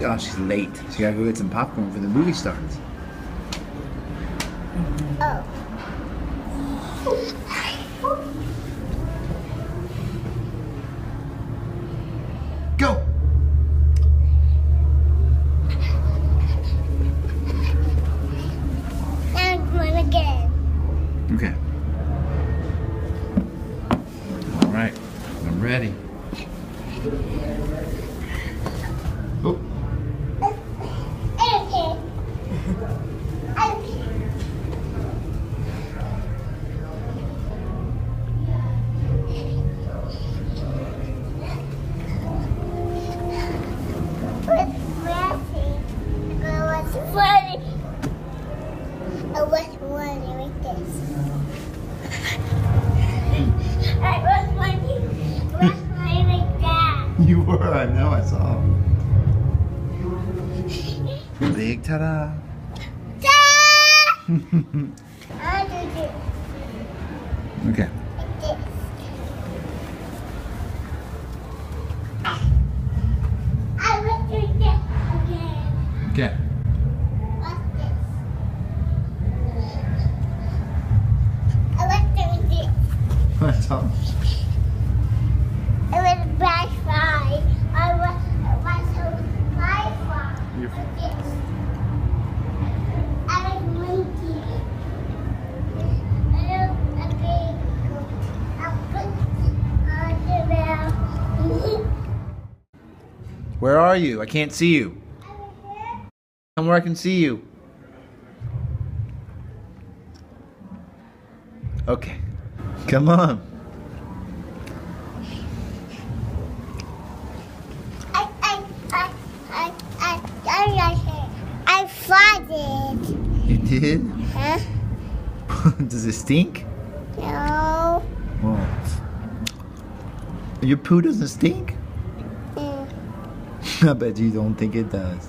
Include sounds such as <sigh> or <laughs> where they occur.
Oh, she's late. She gotta go get some popcorn for the movie starts. Oh. Go! Run again. Okay. All right. I'm ready. <laughs> you were. I know. I saw. Big ta-da. Ta! I'll do this. Okay. Like this. I will do this again. Okay. That's all. It was black fly. I was I was so fly fly. You're- Like this. I like monkey. I look a big goat. I put on the. Where are you? I can't see you. Come where I can see you. Okay. Come on. I I I I I I it. I. You did? Huh? <laughs> Does it stink? No. Well, your poo doesn't stink? Mm. <laughs> I bet you don't think it does.